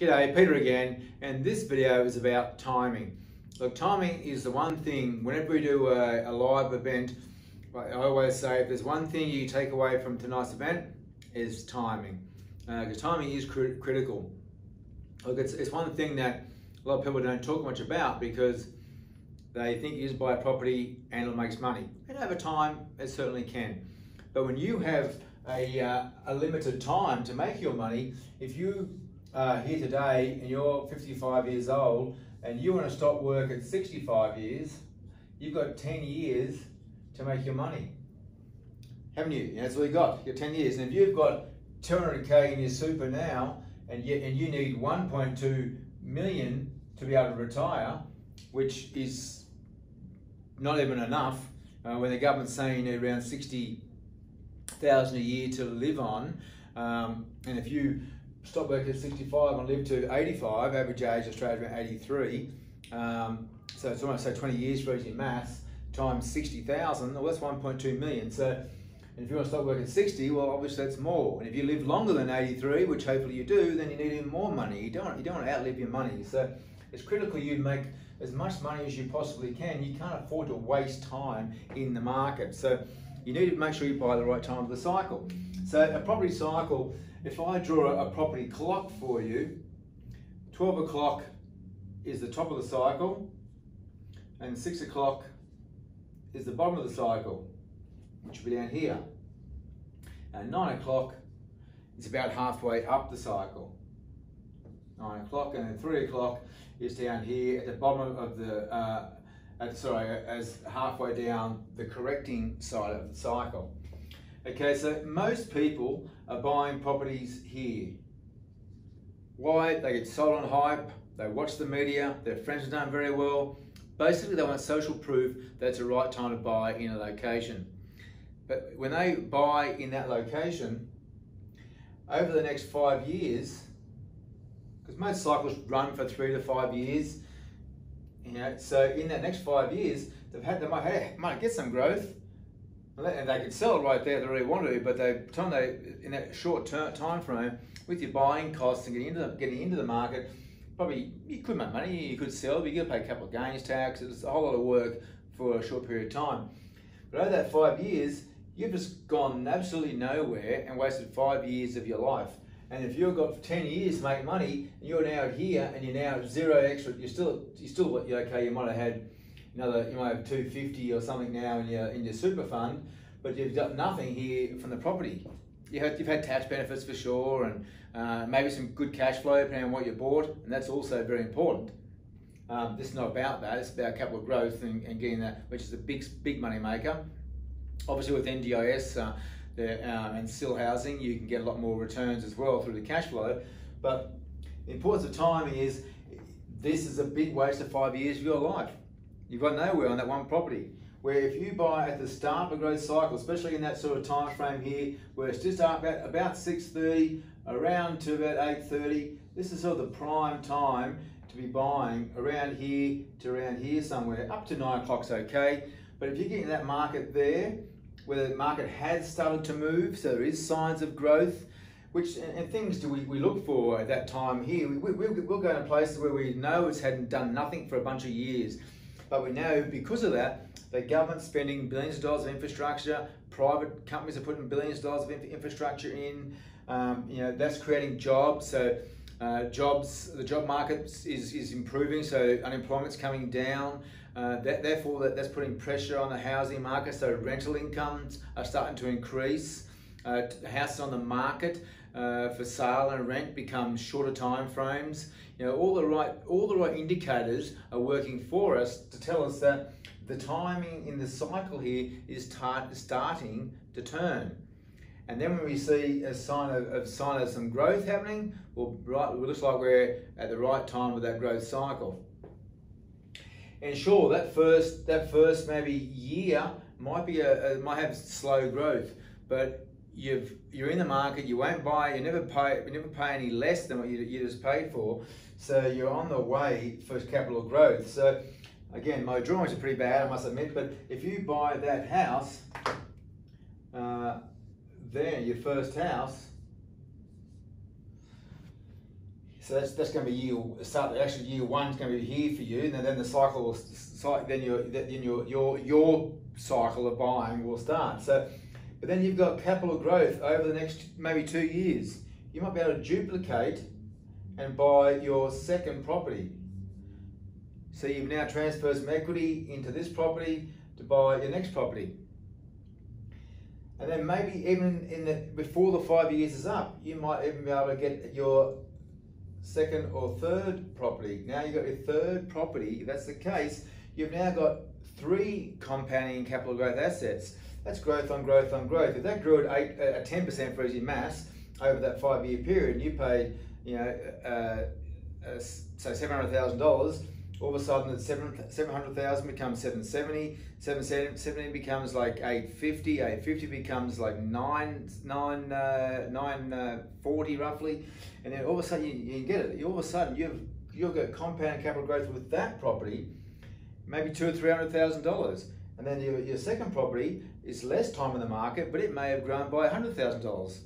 G'day, Peter again, and this video is about timing. Look, timing is the one thing, whenever we do a, a live event, I always say if there's one thing you take away from tonight's event, is timing. Because uh, timing is cr critical. Look, it's, it's one thing that a lot of people don't talk much about because they think you just buy a property and it makes money. And over time, it certainly can. But when you have a, uh, a limited time to make your money, if you are here today and you're 55 years old and you want to stop work at 65 years, you've got 10 years to make your money. Haven't you? That's all you got. You've got 10 years. And if you've got 200k in your super now and you, and you need 1.2 million to be able to retire, which is not even enough, uh, when the government's saying you know, around 60,000 a year to live on, um, and if you stop working at 65 and live to 85, average age Australia around 83, um, so it's almost say 20 years for easy maths, times 60,000, well that's 1.2 million. So if you want to stop working at 60, well obviously that's more. And if you live longer than 83, which hopefully you do, then you need even more money. You don't, you don't want to outlive your money. So it's critical you make as much money as you possibly can. You can't afford to waste time in the market. So you need to make sure you buy the right time of the cycle. So a property cycle, if I draw a, property clock for you, 12 o'clock is the top of the cycle and 6 o'clock is the bottom of the cycle, which will be down here. And 9 o'clock is about halfway up the cycle. 9 o'clock and then 3 o'clock is down here at the bottom of the, uh, at, sorry, as halfway down the correcting side of the cycle. Okay, so most people are buying properties here. Why? They get sold on hype, they watch the media, their friends have done very well. Basically, they want social proof that it's the right time to buy in a location. But when they buy in that location, over the next five years, because most cycles run for three to five years. You know, so in that next five years, they've had they might might get some growth, and they could sell it right there if they really want to. But they time they in that short term time frame with your buying costs and getting into the, getting into the market, probably you could make money, you could sell, but you got to pay a capital gains tax. It's a whole lot of work for a short period of time. But over that five years, you've just gone absolutely nowhere and wasted five years of your life. And if you've got 10 years to make money, and you're now here, and you're now zero extra, you're still, you're still, okay, you might have had another, you might have 250 or something now in your, in your super fund, but you've got nothing here from the property. You have, you've had tax benefits for sure, and uh, maybe some good cash flow depending on what you bought, and that's also very important. Um, this is not about that, it's about capital growth and, and getting that, which is a big, big money maker. Obviously with NDIS, uh, the, um, and still housing, you can get a lot more returns as well through the cash flow. But the importance of timing is this is a big waste of five years of your life. You've got nowhere on that one property. Where if you buy at the start of a growth cycle, especially in that sort of time frame here, where it's just about, about 6.30, around to about 8.30, this is sort of the prime time to be buying around here to around here somewhere. Up to 9 o'clock's okay. But if you're getting that market there, where the market has started to move, so there is signs of growth. Which and things do we, we look for at that time here? We, we, we'll go to places where we know it's hadn't done nothing for a bunch of years. But we know because of that, the government's spending billions of dollars of infrastructure, private companies are putting billions of dollars of infrastructure in. Um, you know, that's creating jobs. So uh, jobs, the job market is, is improving, so unemployment's coming down. Uh, that, therefore, that, that's putting pressure on the housing market, so rental incomes are starting to increase. Uh, houses on the market uh, for sale and rent become shorter time frames. You know, all the right, all the right indicators are working for us to tell us that the timing in the cycle here is starting to turn. And then when we see a sign of, of sign of some growth happening, well, right, it looks like we're at the right time of that growth cycle. And sure, that first that first maybe year might be a, a might have slow growth, but you've you're in the market. You won't buy. You never pay. You never pay any less than what you, you just paid for. So you're on the way for capital growth. So again, my drawings are pretty bad, I must admit. But if you buy that house, uh, there, your first house. So that's, that's going to be year start. Actually, year one's going to be here for you, and then, then the cycle will then your then your your your cycle of buying will start. So, but then you've got capital growth over the next maybe two years. You might be able to duplicate and buy your second property. So you've now transferred some equity into this property to buy your next property. And then maybe even in the before the five years is up, you might even be able to get your second or third property. Now you've got your third property. If that's the case, you've now got three compounding capital growth assets. That's growth on growth on growth. If that grew at eight, uh, 10% for easy mass over that five year period, and you paid, you know, uh, uh, say $700,000, all of a sudden the 700,000 becomes 770, 770 becomes like 850, 850 becomes like 9, 9, uh, 940 uh, roughly, and then all of a sudden you, you get it. All of a sudden you've, you've got compound capital growth with that property, maybe two or three hundred thousand dollars. And then your, your second property is less time in the market, but it may have grown by hundred thousand dollars.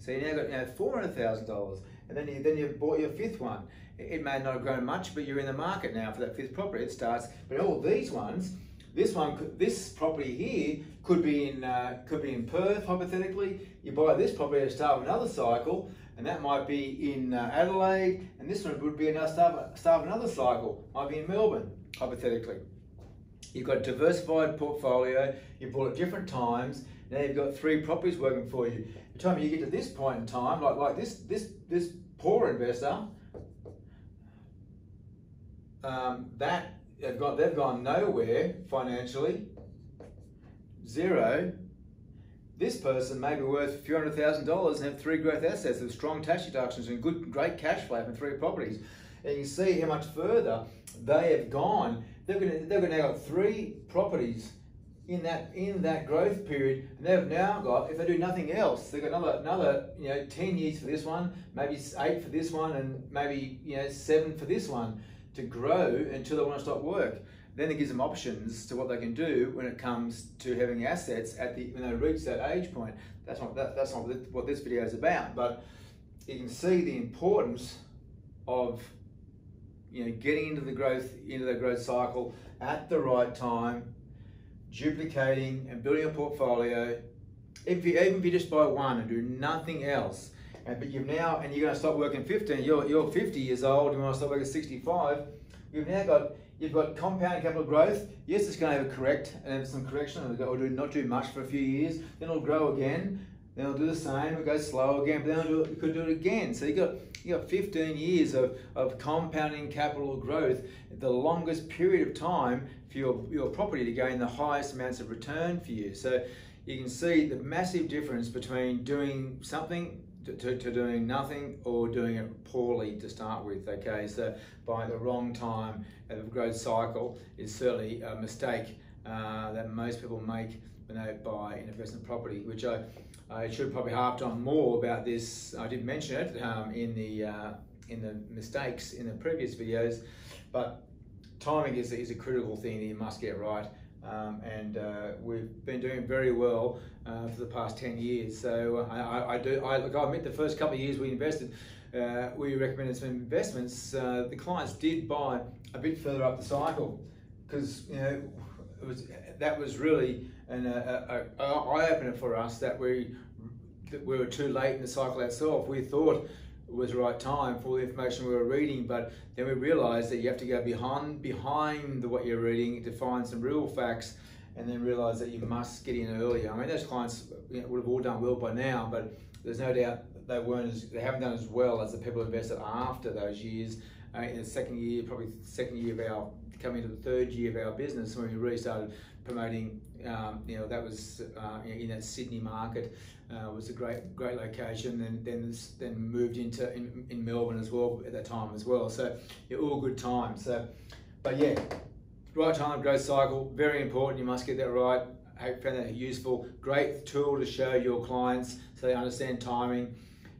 So you now got you know four hundred thousand dollars, and then you then you bought your fifth one. It may not have grown much, but you're in the market now for that fifth property. It starts, but all these ones, this one, this property here could be in uh, could be in Perth hypothetically. You buy this property to start of another cycle, and that might be in uh, Adelaide, and this one would be another start, start another cycle. Might be in Melbourne hypothetically. You've got a diversified portfolio. You bought at different times. Now you've got three properties working for you. The time you get to this point in time, like like this this this poor investor um, that they've got they've gone nowhere financially, zero. This person may be worth a few hundred thousand dollars and have three growth assets with strong tax deductions and good great cash flow from three properties. And you see how much further they have gone. They're going to they've now got three properties in that in that growth period, and they've now got if they do nothing else, they've got another another you know ten years for this one, maybe eight for this one, and maybe you know seven for this one to grow until they want to stop work. Then it gives them options to what they can do when it comes to having assets at the when they reach that age point. That's not that, that's not what this video is about. But you can see the importance of you know getting into the growth into the growth cycle at the right time, duplicating and building a portfolio. If you, even if you just buy one and do nothing else, and, but you've now, and you're going to stop working 15, you're, you're 50 years old, you want to stop working 65, you've now got, you've got compound capital growth. Yes, it's going to have a correct, and have some correction, it'll do, not do much for a few years, then it'll grow again, then it'll do the same, it'll go slow again, but then it could do it again. So you've got, you got 15 years of, of compounding capital growth, the longest period of time for your, your property to gain the highest amounts of return for you. So you can see the massive difference between doing something to, to, doing nothing or doing it poorly to start with. Okay, so buying the wrong time of growth cycle is certainly a mistake uh, that most people make when they buy an investment property, which I, I should probably harped on more about this. I did mention it um, in the uh, in the mistakes in the previous videos, but timing is, is a critical thing that you must get right. Um, and uh, we've been doing very well uh, for the past 10 years. So uh, I, I do, I, look, I admit the first couple of years we invested, uh, we recommended some investments. Uh, the clients did buy a bit further up the cycle because you know it was, that was really an a, a, a eye opener for us that we that we were too late in the cycle itself. We thought it was the right time for the information we were reading, but then we realized that you have to go behind behind the, what you're reading to find some real facts and then realize that you must get in earlier. I mean, those clients you know, would have all done well by now, but there's no doubt they weren't as, they haven't done as well as the people invested after those years. Uh, in the second year, probably second year of our coming into the third year of our business when we really started promoting. Um, you know, that was uh, in that Sydney market uh, was a great great location, and then then moved into in, in, Melbourne as well at that time as well. So yeah, all good times. So, but yeah, right time growth cycle very important. You must get that right. I found that useful. Great tool to show your clients so they understand timing.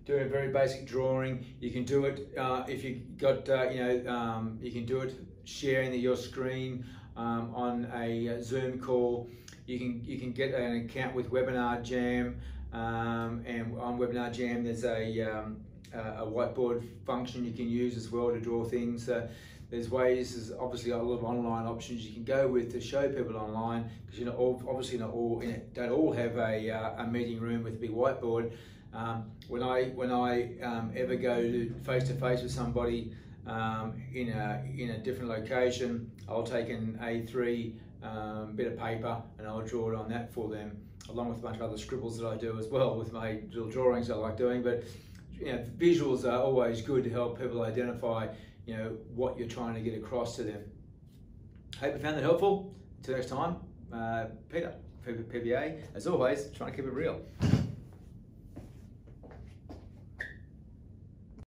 Do a very basic drawing. You can do it uh, if you got uh, you know um, you can do it sharing your screen um, on a Zoom call. You can you can get an account with Webinar Jam. Um, and on Webinar Jam, there's a, um, a whiteboard function you can use as well to draw things. Uh, there's ways, there's obviously a lot of online options you can go with to show people online because you know obviously not all in it, don't all have a, uh, a meeting room with a big whiteboard. Um, when I when I um, ever go face to face with somebody um, in a in a different location, I'll take an A3 um, bit of paper and I'll draw it on that for them, along with a bunch of other scribbles that I do as well with my little drawings I like doing. But you know, visuals are always good to help people identify you know what you're trying to get across to them. Hope you found that helpful. Until next time, uh, Peter, PPA, as always, trying to keep it real.